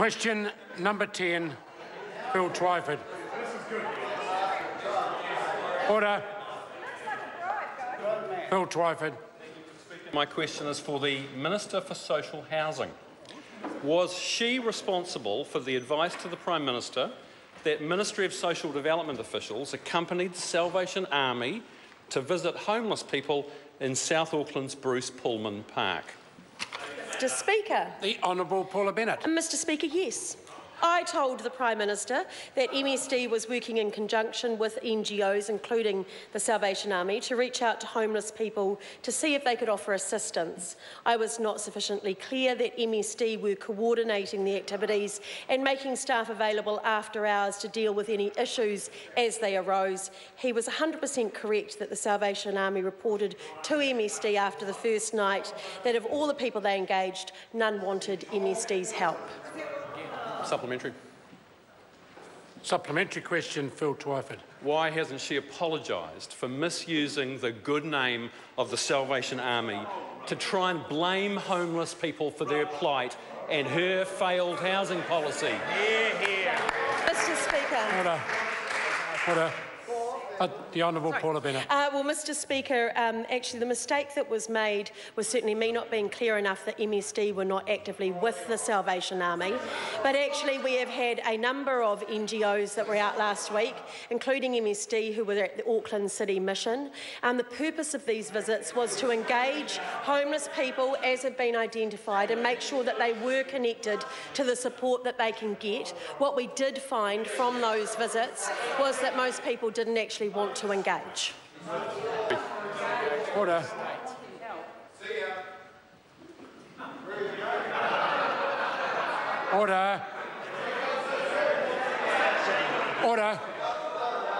Question number 10, Phil Twyford. Order. Phil Twyford. My question is for the Minister for Social Housing. Was she responsible for the advice to the Prime Minister that Ministry of Social Development officials accompanied the Salvation Army to visit homeless people in South Auckland's Bruce Pulman Park? Mr Speaker. The Honourable Paula Bennett. Uh, Mr Speaker, yes. I told the Prime Minister that MSD was working in conjunction with NGOs, including the Salvation Army, to reach out to homeless people to see if they could offer assistance. I was not sufficiently clear that MSD were coordinating the activities and making staff available after hours to deal with any issues as they arose. He was 100% correct that the Salvation Army reported to MSD after the first night that of all the people they engaged, none wanted MSD's help. Supplementary. Supplementary question, Phil Twyford. Why hasn't she apologised for misusing the good name of the Salvation Army to try and blame homeless people for their plight and her failed housing policy? Here, here. Mr Speaker. Order. Order. Uh, the Honourable Paula Bennett. Uh, well, Mr Speaker, um, actually the mistake that was made was certainly me not being clear enough that MSD were not actively with the Salvation Army. But actually we have had a number of NGOs that were out last week, including MSD, who were at the Auckland City Mission. And the purpose of these visits was to engage homeless people as have been identified and make sure that they were connected to the support that they can get. What we did find from those visits was that most people didn't actually want to engage. Order. Order. Order.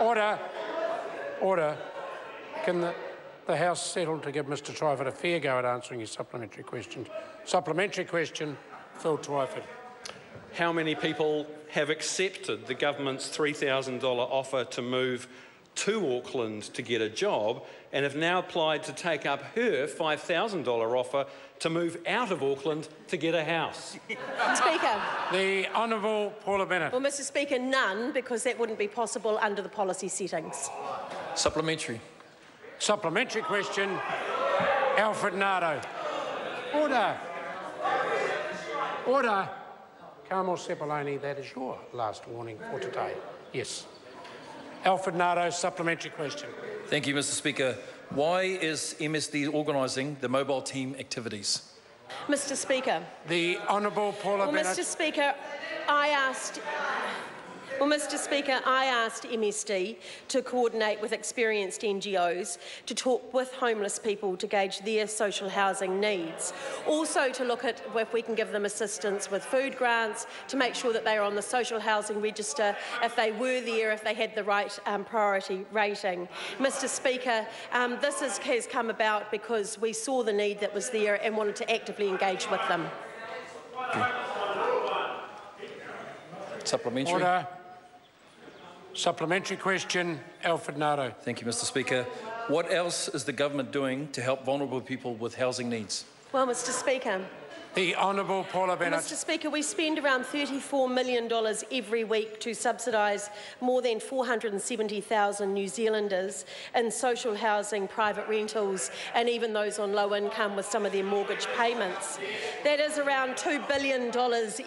Order. Order. Can the, the House settle to give Mr Twyford a fair go at answering his supplementary questions? Supplementary question, Phil Twyford. How many people have accepted the government's $3,000 offer to move to Auckland to get a job and have now applied to take up her $5,000 offer to move out of Auckland to get a house. Speaker. The Honourable Paula Bennett. Well, Mr Speaker, none, because that wouldn't be possible under the policy settings. Supplementary. Supplementary question, Alfred Ngaro. Order. Order. Carmel Sepuloni, that is your last warning for today. Yes. Alfred Ngaro, supplementary question. Thank you, Mr Speaker. Why is MSD organising the mobile team activities? Mr Speaker. The Honourable Paula well, Bennett. Mr Speaker, I asked well, Mr Speaker, I asked MSD to coordinate with experienced NGOs to talk with homeless people to gauge their social housing needs. Also to look at if we can give them assistance with food grants, to make sure that they are on the social housing register, if they were there, if they had the right um, priority rating. Mr Speaker, um, this is, has come about because we saw the need that was there and wanted to actively engage with them. Supplementary. Order. Supplementary question, Alfred Ngaro. Thank you, Mr Speaker. What else is the government doing to help vulnerable people with housing needs? Well, Mr Speaker, The Honourable Paula Bennett. Mr Speaker, we spend around $34 million every week to subsidise more than 470,000 New Zealanders in social housing, private rentals and even those on low income with some of their mortgage payments. That is around $2 billion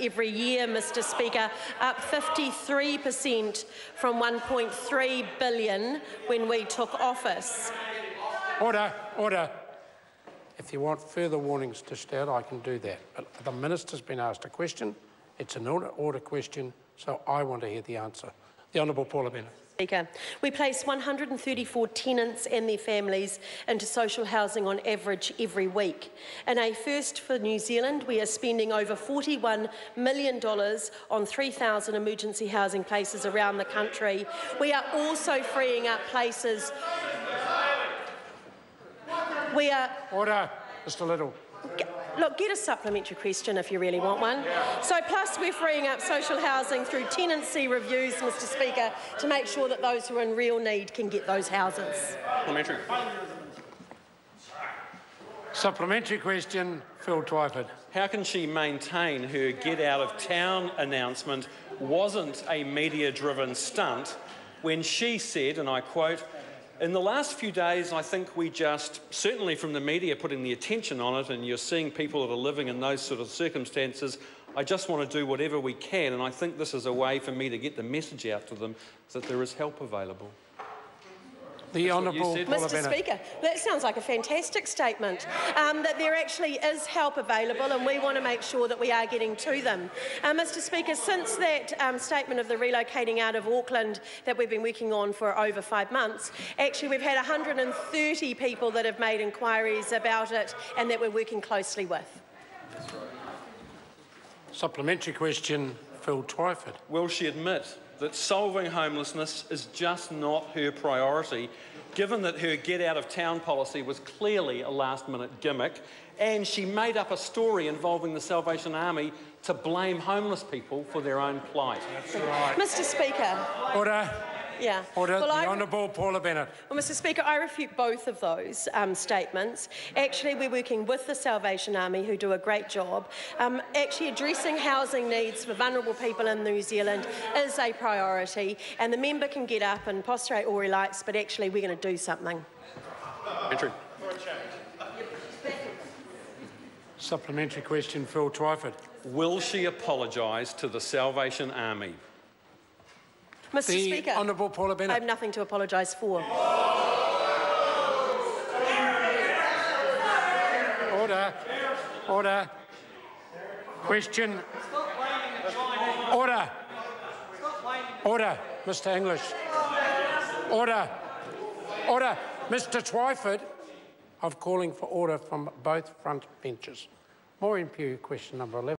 every year, Mr Speaker, up 53% from 1.3 billion when we took office. Order, order. If you want further warnings dished out, I can do that. But the Minister's been asked a question. It's an order, order question, so I want to hear the answer. The Honourable Paula Bennett. Speaker. We place 134 tenants and their families into social housing on average every week. In a first for New Zealand, we are spending over $41 million on 3,000 emergency housing places around the country. We are also freeing up places we are. Order, Mr Little. Look, get a supplementary question if you really want one. So, plus we're freeing up social housing through tenancy reviews, Mr Speaker, to make sure that those who are in real need can get those houses. Supplementary. Supplementary question, Phil Twyford. how can she maintain her get out of town announcement wasn't a media driven stunt when she said, and I quote, in the last few days, I think we just, certainly from the media putting the attention on it, and you're seeing people that are living in those sort of circumstances, I just want to do whatever we can, and I think this is a way for me to get the message out to them that there is help available. The That's Honourable. Paula Mr Bennett. Speaker, that sounds like a fantastic statement, um, that there actually is help available and we want to make sure that we are getting to them. Uh, Mr Speaker, since that um, statement of the relocating out of Auckland that we've been working on for over five months, actually we've had 130 people that have made inquiries about it and that we're working closely with. Supplementary question, Phil Twyford. Will she admit that solving homelessness is just not her priority, given that her get out of town policy was clearly a last minute gimmick, and she made up a story involving the Salvation Army to blame homeless people for their own plight? Mr Speaker, Order. Yeah. Order. Well, the I- Honourable Paula Bennett. Well, Mr Speaker, I refute both of those um, statements. Actually, we're working with the Salvation Army, who do a great job. Um, actually, addressing housing needs for vulnerable people in New Zealand is a priority, and the member can get up and prostrate all he likes, but actually, we're going to do something. Entry. Supplementary question, Phil Twyford. Will she apologise to the Salvation Army? Mr The Speaker, Honourable Paula Bennett. I have nothing to apologise for. Order. Order. Question. Order. Order. Mr English. Order. Order. Mr Twyford. I'm calling for order from both front benches. Maureen Pugh, question number 11.